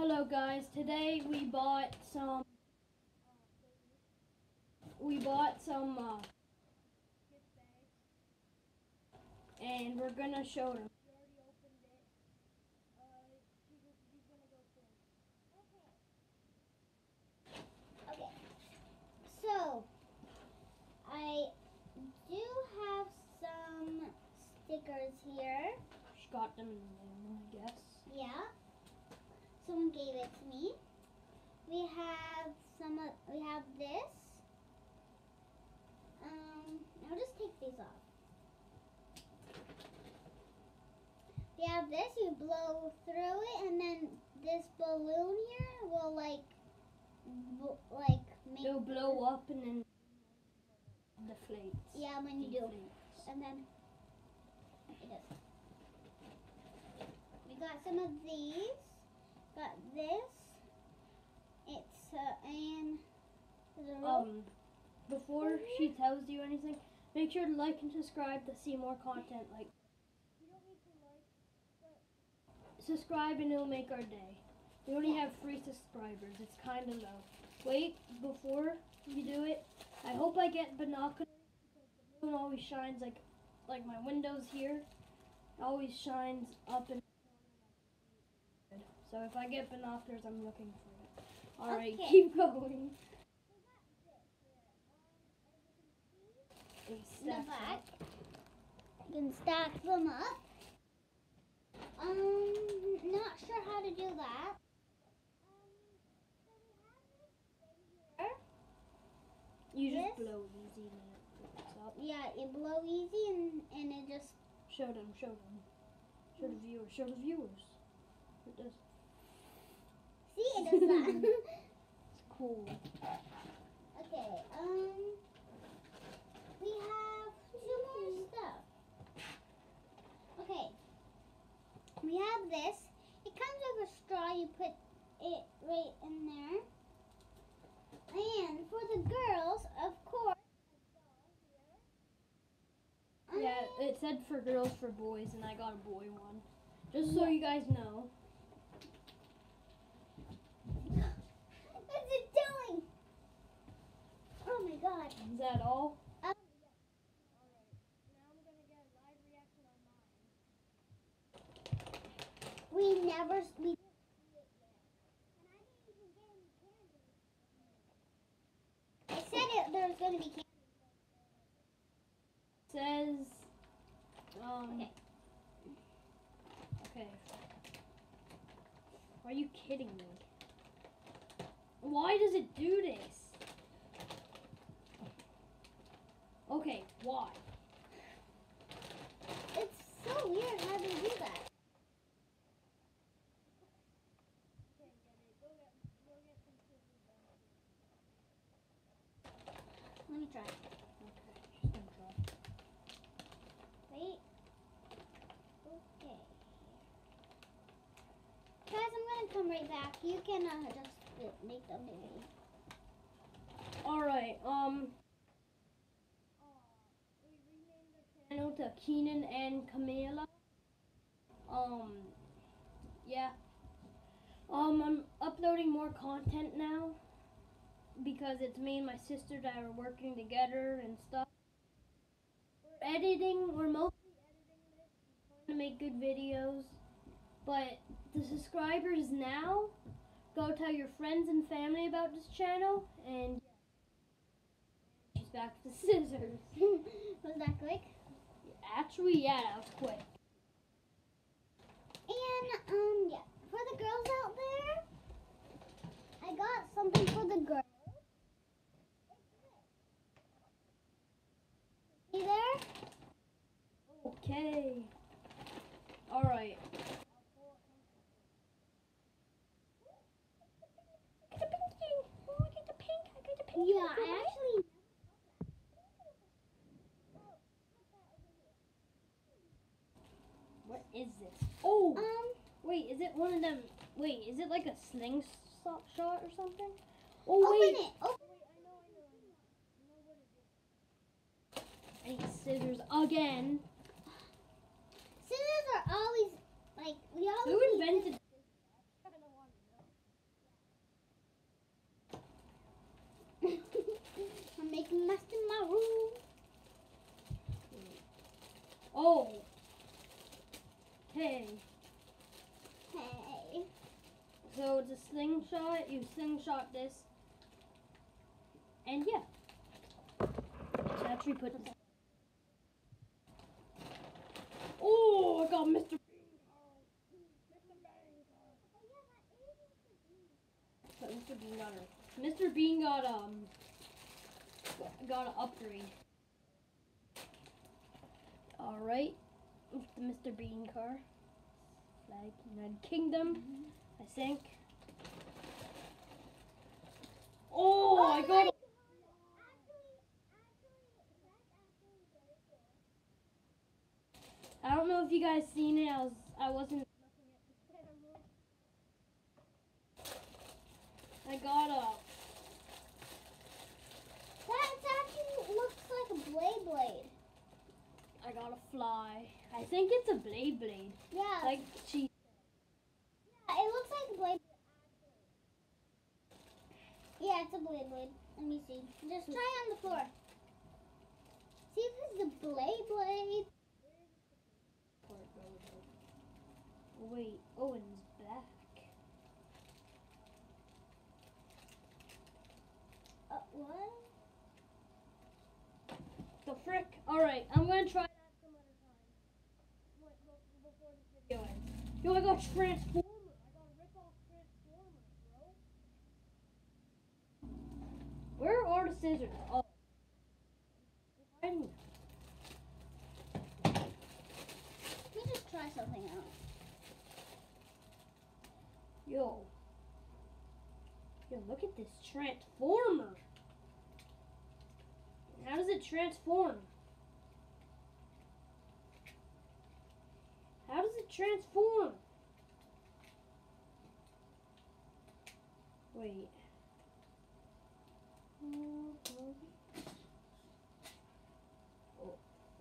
Hello guys, today we bought some we bought some uh, and we're gonna show them. Okay. So, I do have some stickers here. She got them in the mail, I guess. Yeah. Someone gave it to me. We have some. of- We have this. Um, I'll just take these off. We have this. You blow through it, and then this balloon here will like, like make. They'll blow up and then the deflate. Yeah, when you do. Deflates. And then it does. We got some of these. Got this. It's uh, and. Um, before she tells you anything, make sure to like and subscribe to see more content. Like, subscribe and it'll make our day. We only have three subscribers. It's kind of low. Wait, before you do it, I hope I get binoculars because the moon always shines like, like my windows here, always shines up and. So if I get binoculars, I'm looking for it. All right, Okay. keep going. in the back. You can stack them up. Um, not sure how to do that. You just Yes. blow easy and it picks up. Yeah, you blow easy and, and it just Show them, show them. Show the viewers, show the viewers. It does. It's cool. okay, um, we have two more stuff. Okay, we have this. It comes with a straw. You put it right in there. And for the girls, of course. Yeah, it said for girls, for boys, and I got a boy one. Just so you guys know. Oh. Is that all? Um, we never we didn't see it yet. And I didn't even get any candy. It said it, there was going to be candy. says, um. Okay. Okay. Are you kidding me? Why does it do this? Okay, why? It's so weird how they do that. Let me try. Okay, gonna try. Wait. Okay. Guys, I'm gonna come right back. You can uh, just uh, make the movie. Alright, um. To Keenan and Camila. Um, yeah. Um, I'm uploading more content now because it's me and my sister that are working together and stuff. We're editing, we're mostly editing this, to make good videos. But the subscribers now, go tell your friends and family about this channel and she's back to scissors. Was that quick? Actually, yeah, that was quick. And um, yeah, for the girls out there, I got something for the girls. See there? Okay. Alright. Get the pinky! is this? Oh! Um, wait, is it one of them? Wait, is it like a slingshot shot or something? Oh, open wait. It, oh. open scissors again. Scissors are always, like, we always Who invented I'm making mess in my room. Oh. Hey. Hey. So it's a slingshot. You slingshot this. And yeah. Let's actually put this. Oh, I got Mr. Bean. But Mr. Bean got a, Mr. Bean got um got an upgrade. All right, the Mr. Bean car, flag United Kingdom, I think. Oh, oh I got. I don't know if you guys seen it. I was I wasn't looking at the camera. I got a That actually looks like a Beyblade. I got a fly. I think it's a Beyblade. Yeah. Like she yeah, it looks like a blade. Yeah, it's a Beyblade. Let me see. Just try on the floor. See if this is a Beyblade. Wait, Owen's back. Uh, what? The frick? Alright, I'm gonna try that some other time. Wait, be- Before this video ends. Yo, I got Transformer. I got rip-off Transformer, bro. Where are the scissors? Oh. They're hiding. Let me just try something out. Yo. Yo, look at this Transformer. How does it transform? How does it transform? Wait. Oh,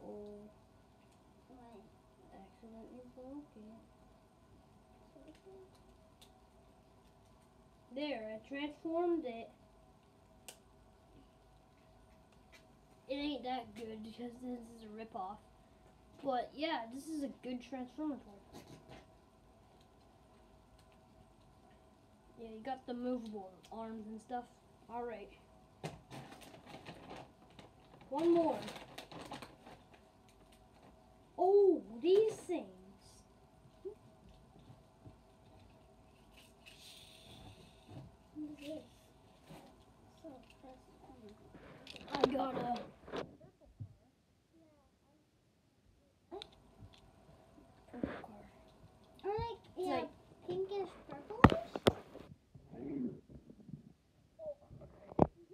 oh, accidentally. There, I transformed it. It ain't that good because this is a ripoff. But yeah, this is a good transformer toy. Yeah, you got the movable arms and stuff. Alright. One more. Oh, these things. What is this? So that's I got a purple car. Or like It's yeah, like- pinkish purplish.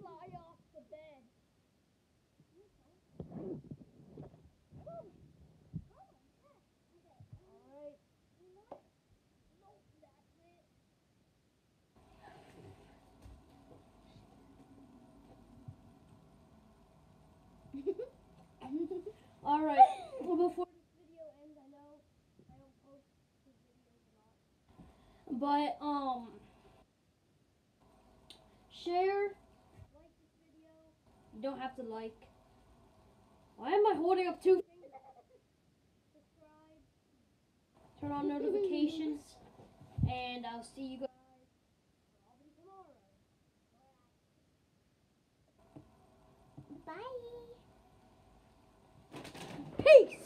Fly off the bed. Alright. Nope, that's it. Alright. Well, before this video ends, I know I don't post videos a lot. But, um, share, like this video. You don't have to like. Why am I holding up two? Subscribe. Turn on notifications. And I'll see you guys Peace!